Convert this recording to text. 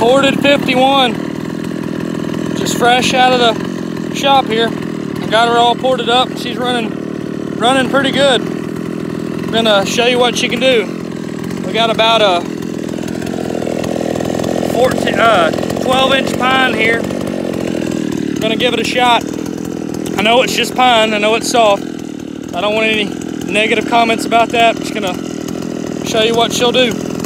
Ported 51. Just fresh out of the shop here. I got her all ported up. She's running running pretty good. I'm gonna show you what she can do. We got about a 14, uh, 12 inch pine here. gonna give it a shot. I know it's just pine, I know it's soft. I don't want any negative comments about that. I'm just gonna show you what she'll do.